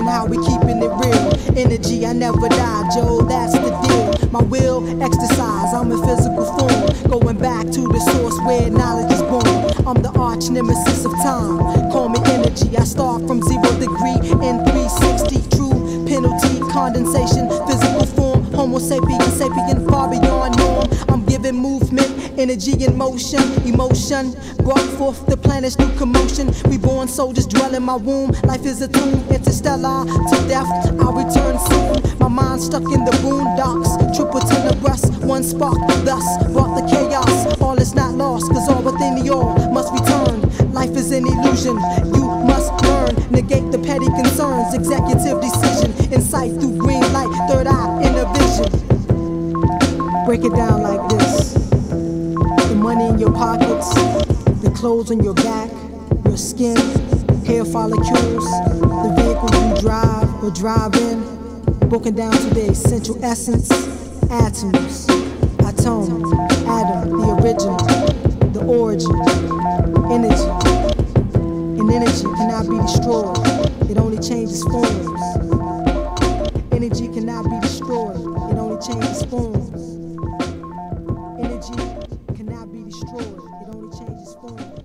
how we keeping it real. Energy, I never die, Joe, that's the deal. My will, exercise, I'm in physical form. Going back to the source where knowledge is born. I'm the arch nemesis of time. Call me energy, I start from zero degree in 360. True penalty, condensation, physical form. Homo sapien, sapien, far beyond norm. I'm giving movement, energy in motion, emotion. Brought forth the planet's new commotion. Reborn soldiers dwell in my womb. Life is a tomb, interstellar to death. I'll return soon. My mind stuck in the boondocks. Triple tenebrous, one spark thus brought the chaos. All is not lost, cause all within the all must return. Life is an illusion, you must learn. Negate the petty concerns, executive decision. Insight through green light, third eye. Break it down like this the money in your pockets, the clothes on your back, your skin, hair follicles, the vehicle you drive or drive in. Broken down to the essential essence, atoms, atom, atom, the original, the origin, energy. And energy cannot be destroyed, it only changes forms. not be destroyed. It only changes form.